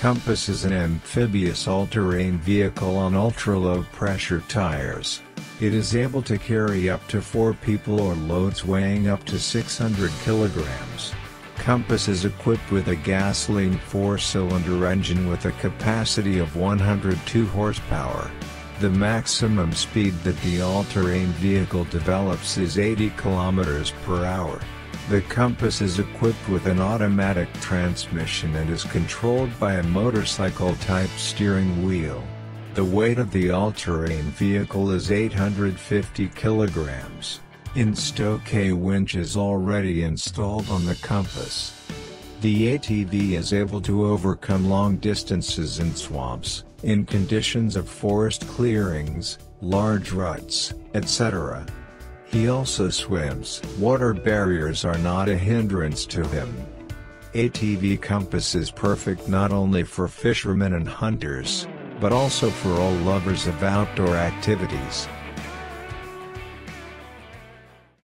Compass is an amphibious all-terrain vehicle on ultra-low pressure tires. It is able to carry up to 4 people or loads weighing up to 600 kilograms. Compass is equipped with a gasoline 4-cylinder engine with a capacity of 102 horsepower. The maximum speed that the all-terrain vehicle develops is 80 kilometers per hour. The Compass is equipped with an automatic transmission and is controlled by a motorcycle-type steering wheel. The weight of the all-terrain vehicle is 850 kilograms. InStow-K winch is already installed on the Compass. The ATV is able to overcome long distances in swamps, in conditions of forest clearings, large ruts, etc. He also swims. Water barriers are not a hindrance to him. ATV Compass is perfect not only for fishermen and hunters, but also for all lovers of outdoor activities.